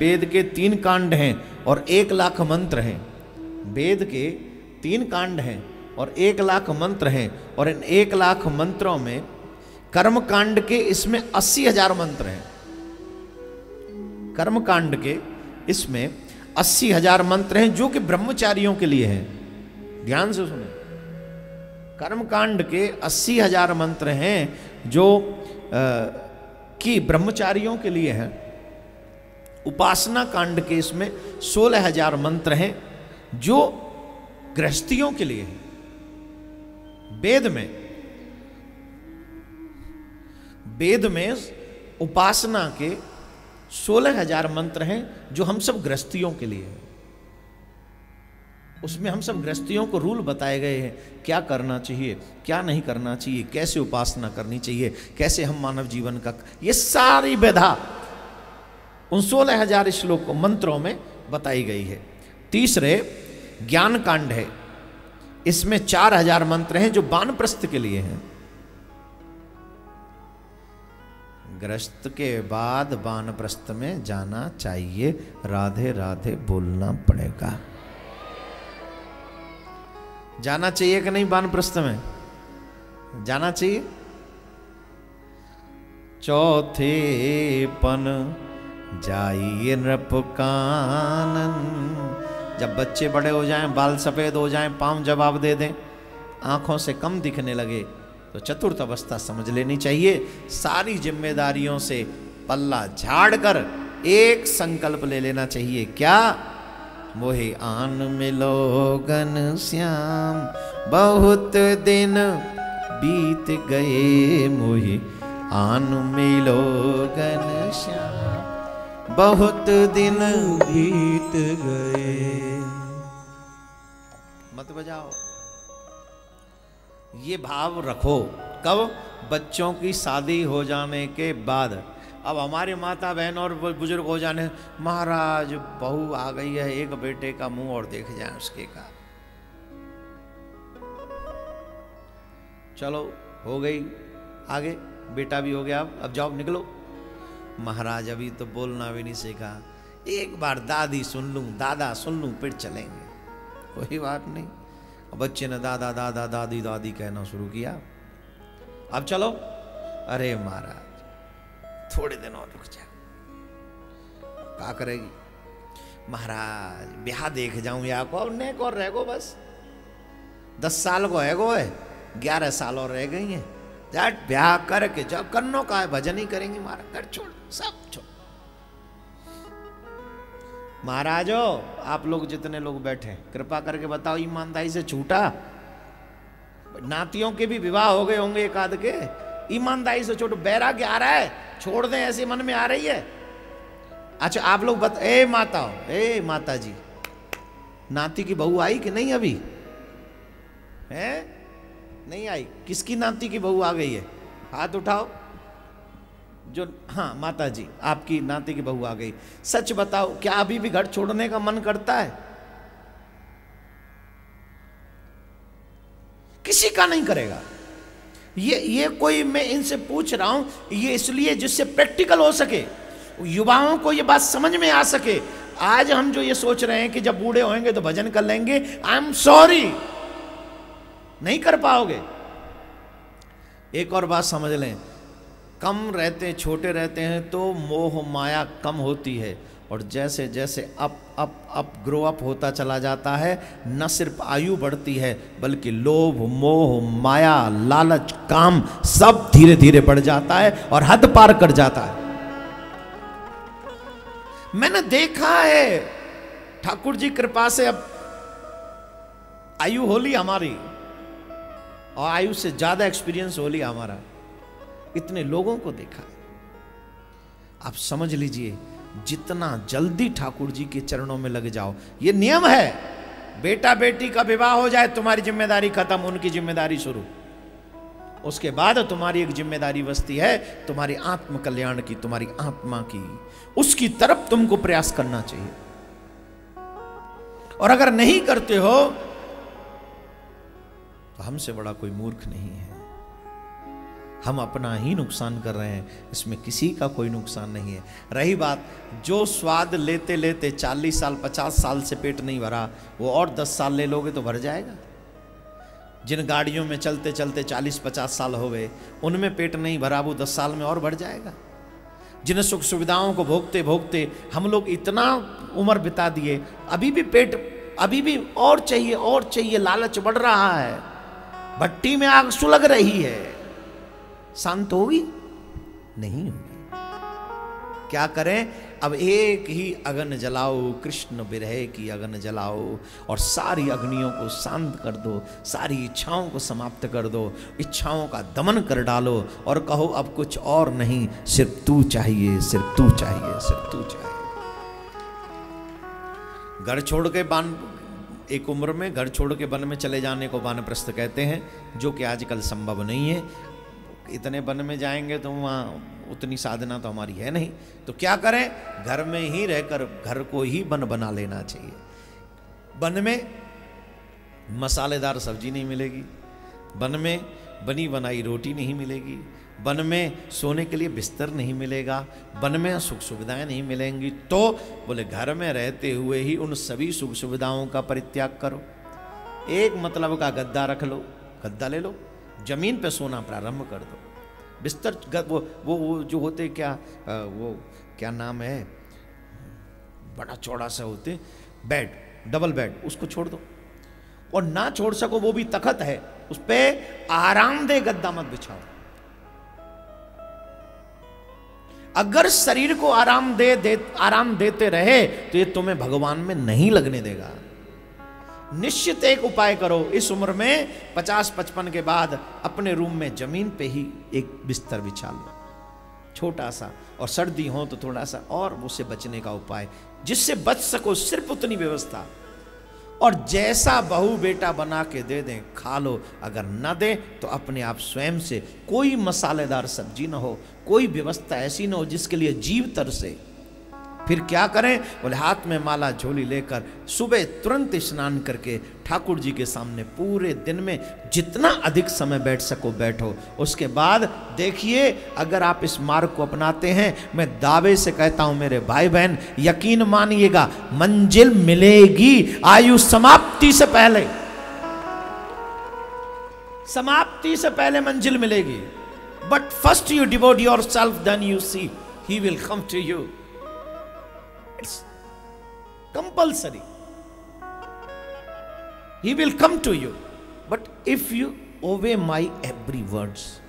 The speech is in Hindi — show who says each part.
Speaker 1: वेद के तीन कांड हैं और एक लाख मंत्र हैं। वेद के तीन कांड हैं और एक लाख मंत्र हैं और इन एक लाख मंत्रों में कर्म कांड के इसमें अस्सी हज़ार मंत्र हैं। कर्म कांड के इसमें अस्सी हज़ार मंत्र हैं जो कि ब्रह्मचारियों के लिए हैं। ध्यान से सुने। कर्म कांड के अस्सी हज़ार मंत्र हैं जो आ, कि ब्रह्मचारियों के लिए हैं। उपासना कांड के इसमें सोलह हज़ार मंत्र हैं, जो गृहस्थियों के लिए हैं। वेद में वेद में उपासना के सोलह हज़ार मंत्र हैं, जो हम सब गृहस्थियों के लिए हैं। उसमें हम सब गृहस्थियों को रूल बताए गए हैं, क्या करना चाहिए, क्या नहीं करना चाहिए, कैसे उपासना करनी चाहिए, कैसे हम मानव जीवन का, ये सारी विधा उन सोलह हज़ार श्लोक को मंत्रों में बताई गई है। तीसरे ज्ञान कांड है। इसमें चार हज़ार मंत्र हैं जो बानप्रस्थ के लिए हैं। ग्रस्त के बाद बानप्रस्थ में जाना चाहिए। राधे राधे बोलना पड़ेगा। जाना चाहिए कि नहीं बानप्रस्थ में? जाना चाहिए। चौथे पन जाइए नृप कानन जब बच्चे बड़े हो जाएँ, बाल सफ़ेद हो जाएँ, पाँव जवाब दे दें, आँखों से कम दिखने लगे तो चतुर्थ अवस्था समझ लेनी चाहिए। सारी जिम्मेदारियों से पल्ला झाड़ कर एक संकल्प ले लेना चाहिए। क्या? मोहे आन मिलो गन श्याम। बहुत दिन बीत गए, मोहे आन मिलो गन श्याम। बहुत दिन
Speaker 2: बीत गए।
Speaker 1: मत बजाओ। ये भाव रखो। कब? बच्चों की शादी हो जाने के बाद। अब हमारे माता बहन और बुज़ुर्ग हो जाने। महाराज, बहू आ गई है। एक बेटे का मुँह और देख जाए उसके का। चलो, हो गई। आगे, बेटा भी हो गया। अब अब जाओ, निकलो। महाराज, अभी तो बोलना भी नहीं सीखा। एक बार दादी सुन लूँ, दादा सुन लूँ, फिर चलेंगे। कोई बात नहीं। बच्चे ने दादा दादा, दादी दादी कहना शुरू किया। अब चलो। अरे महाराज, थोड़े दिन और रुक जा क्या करेगी? महाराज, ब्याह देख जाऊँ या को? ने को रह गो बस। दस साल को है गो है, ग्यारह साल और रह गई है। जाट ब्याह करके जब कन्नों का है भजन ही करेंगी महाराज कर छोड़ सब छोड़। महाराजो, आप लोग जितने लोग बैठे कृपा करके बताओ, ईमानदारी से छूटा? नातियों के भी विवाह हो गए होंगे एक आध के। ईमानदारी से छोटो, बैराग्य आ रहा है, छोड़ दें, ऐसे मन में आ रही है। अच्छा आप लोग बता, ए माता ए माता जी, नाती की बहू आई कि नहीं अभी? है? नहीं आई। किसकी नाती की बहू आ गई है? हाथ उठाओ। जो हाँ माता जी आपकी नाती की बहू आ गई। सच बताओ, क्या अभी भी घर छोड़ने का मन करता है? किसी का नहीं करेगा। ये ये कोई मैं इनसे पूछ रहा हूँ, ये इसलिए जिससे प्रैक्टिकल हो सके, युवाओं को ये बात समझ में आ सके। आज हम जो ये सोच रहे हैं कि जब बूढ़े होंगे तो भजन कर लेंगे। आई एम सॉरी नहीं कर पाओगे। एक और बात समझ लें। कम रहते हैं, छोटे रहते हैं तो मोह माया कम होती है। और जैसे जैसे up up up grow up होता चला जाता है, न सिर्फ़ आयु बढ़ती है, बल्कि लोभ, मोह, माया, लालच, काम सब धीरे धीरे बढ़ जाता है और हद पार कर जाता है। मैंने देखा है, ठाकुर जी कृपा से अब आयु होली हमारी, और आयु से ज़्यादा एक्सपीरियंस होली हमारा। इतने लोगों को देखा। आप समझ लीजिए, जितना जल्दी ठाकुर जी के चरणों में लग जाओ। ये नियम है बेटा बेटी का विवाह हो जाए, तुम्हारी ज़िम्मेदारी खत्म, उनकी ज़िम्मेदारी शुरू। उसके बाद तुम्हारी एक ज़िम्मेदारी बसती है, तुम्हारी आत्म कल्याण की, तुम्हारी आत्मा की। उसकी तरफ़ तुमको प्रयास करना चाहिए। और अगर नहीं करते हो तो हमसे बड़ा कोई मूर्ख नहीं है। हम अपना ही नुकसान कर रहे हैं, इसमें किसी का कोई नुकसान नहीं है। रही बात, जो स्वाद लेते लेते 40 साल 50 साल से पेट नहीं भरा, वो और 10 साल ले लोगे तो भर जाएगा। जिन गाड़ियों में चलते चलते 40-50 साल हो गए, उनमें पेट नहीं भरा, वो 10 साल में और बढ़ जाएगा। जिन सुख सुविधाओं को भोगते भोगते हम लोग इतना उम्र बिता दिए, अभी भी पेट, अभी भी और चाहिए और चाहिए, लालच बढ़ रहा है। भट्टी में आग सुलग रही है। शांत होगी? नहीं होगी। क्या करें? अब एक ही अगन जलाओ, कृष्ण विरह की अगन जलाओ और सारी अग्नियों को शांत कर दो, सारी इच्छाओं को समाप्त कर दो, इच्छाओं का दमन कर डालो और कहो, अब कुछ और नहीं, सिर्फ़ तू चाहिए, सिर्फ़ तू चाहिए, सिर्फ़ तू चाहिए। घर छोड़ के बान एक उम्र में घर छोड़ के वन में चले जाने को वानप्रस्थ कहते हैं, जो कि आजकल संभव नहीं है। इतने वन में जाएँगे तो वहाँ उतनी साधना तो हमारी है नहीं। तो क्या करें? घर में ही रहकर घर को ही वन बना लेना चाहिए। वन में मसालेदार सब्ज़ी नहीं मिलेगी। वन में बनी बनाई रोटी नहीं मिलेगी। वन में सोने के लिए बिस्तर नहीं मिलेगा। वन में सुख सुविधाएँ नहीं मिलेंगी। तो बोले, घर में रहते हुए ही उन सभी सुख सुविधाओं का परित्याग करो। एक मतलब का गद्दा रख लो। गद्दा ले लो। ज़मीन पे सोना प्रारंभ कर दो। बिस्तर वो वो वो जो होते क्या वो क्या नाम है? बड़ा चौड़ा सा होते बेड डबल बेड उसको छोड़ दो। और ना छोड़ सको वो भी तखत है उस पर आरामदेह गद्दा मत बिछाओ। अगर शरीर को आराम दे, दे आराम देते रहे तो ये तुम्हें भगवान में नहीं लगने देगा। निश्चित एक उपाय करो। इस उम्र में पचास पचपन के बाद अपने रूम में ज़मीन पे ही एक बिस्तर बिछा लो। छोटा सा और सर्दी हो तो थोड़ा सा और उससे बचने का उपाय। जिससे बच सको सिर्फ़ उतनी व्यवस्था। और जैसा बहू बेटा बना के दे दें, खा लो। अगर न दे तो अपने आप स्वयं से कोई मसालेदार सब्ज़ी ना हो, कोई व्यवस्था ऐसी ना हो जिसके लिए जीव तरसे फिर क्या करें? बोले, हाथ में माला, झोली लेकर सुबह तुरंत स्नान करके ठाकुर जी के सामने पूरे दिन में जितना अधिक समय बैठ सको, बैठो। उसके बाद देखिए, अगर आप इस मार्ग को अपनाते हैं, मैं दावे से कहता हूँ, मेरे भाई बहन यकीन मानिएगा, मंजिल मिलेगी, आयु समाप्ति से पहले। समाप्ति से पहले मंजिल मिलेगी। But first you devote yourself then you see he will come to you It's compulsory. He will come to you. But if you obey my every words,